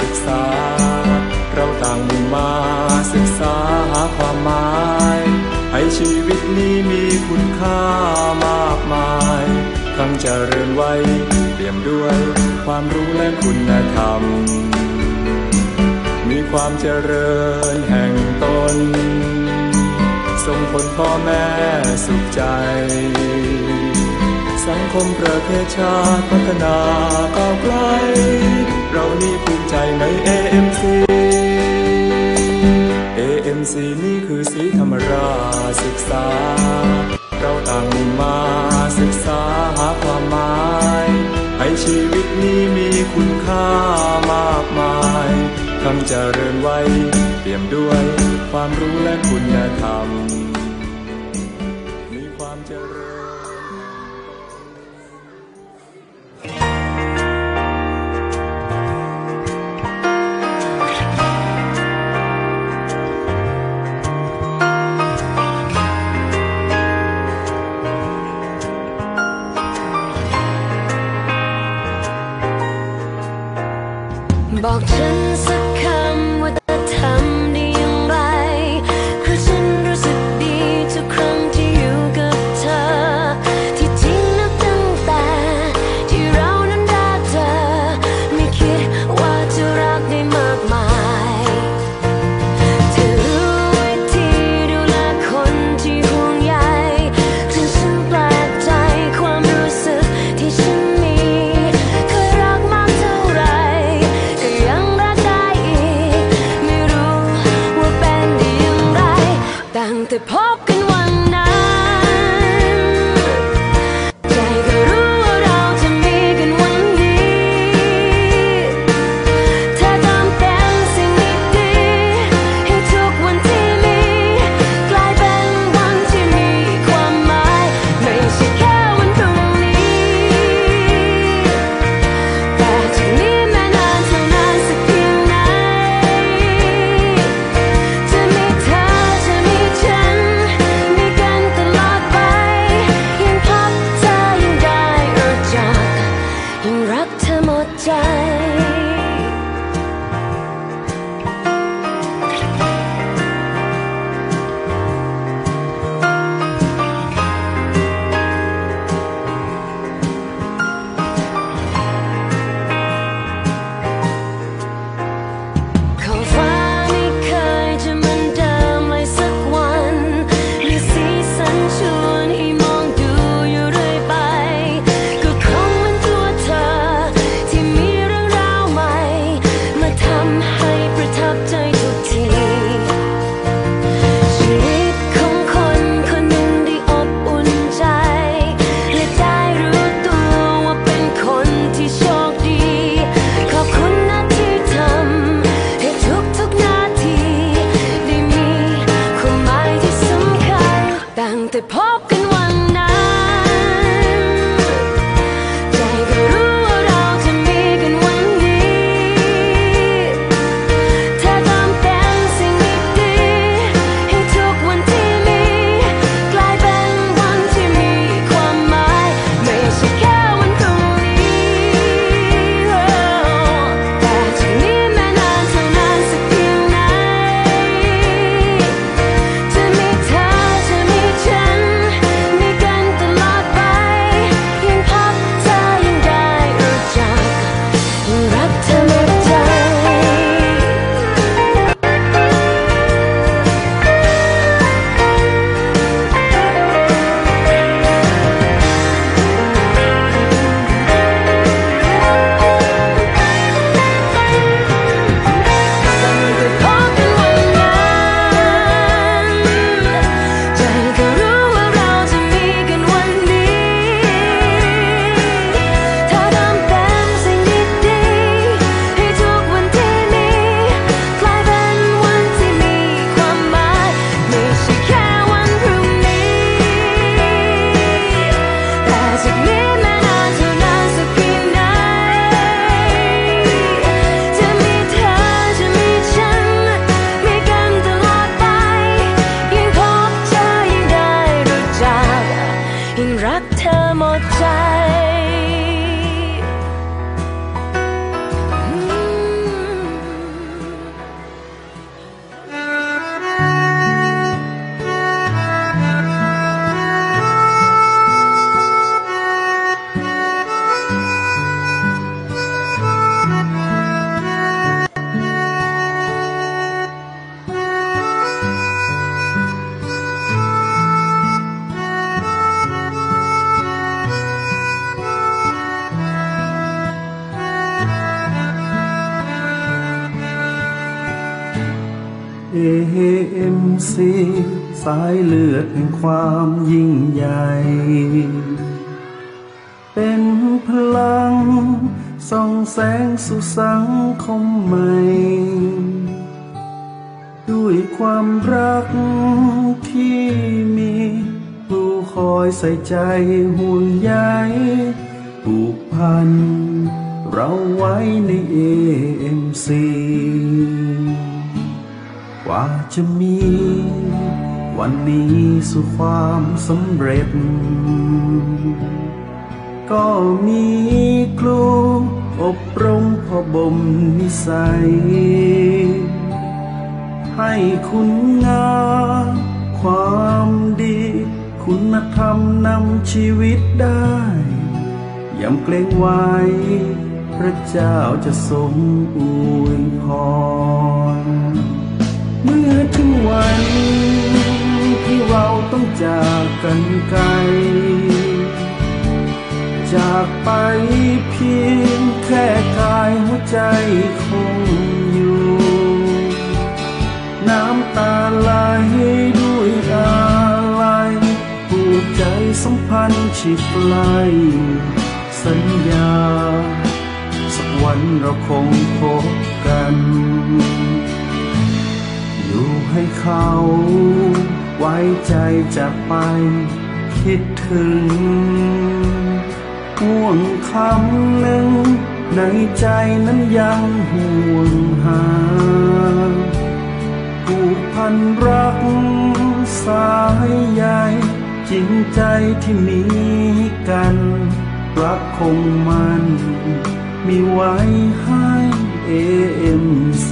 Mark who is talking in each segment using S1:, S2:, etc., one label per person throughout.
S1: ศึกษา เราต่างมุ่งมาศึกษาหาความหมาย ให้ชีวิตนี้มีคุณค่ามากมายทั้งเจริญไว้เปี่ยมด้วยความรู้และคุณธรรม มีความเจริญแห่งตนส่งผลพ่อแม่สุขใจ สังคมประเทศชาติพัฒนาก้าวไกล เรานี่ภูมิใจใน AMC AMC นี่คือสีธรรมราศึกษา เราต่างมุ่งมาศึกษาหาความหมายให้ชีวิตนี้มีคุณค่ามากมายคำเจริญ
S2: ไว้เปี่ยมด้วยความรู้และคุณธรรม Pop แห่ง
S3: ความยิ่งใหญ่ เป็นพลังส่องแสงสู่สังคมใหม่ ด้วยความรักที่มีผู้คอยใส่ใจห่วงใยผูกพัน เราไว้ใน AMC กว่าจะมี วันนี้สู่ความสำเร็จ ก็มีครูอบรมพอบ่มนิสัย ให้คุณงามความดี คุณธรรมนำชีวิตได้ยำเกรงไว้ พระเจ้าจะทรงอวยพร เมื่อถึงวัน เราต้องจากกันไกล จากไปเพียงแค่กายหัวใจคงอยู่ น้ำตาไหลด้วยอะไรผูกใจสัมพันธ์ชิดไลสัญญา สักวันเราคงพบกัน อยู่ให้เขา ไว้ใจจากไป คิดถึงห่วงคำหนึ่ง ในใจนั้นยังห่วงหาผูกพันรักสายใยจริงใจที่มีกัน รักคงมัน มีไว้ให้ AMC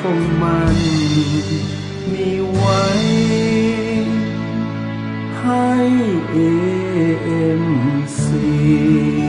S3: ของมัน มีไว้ ให้เอ็มซี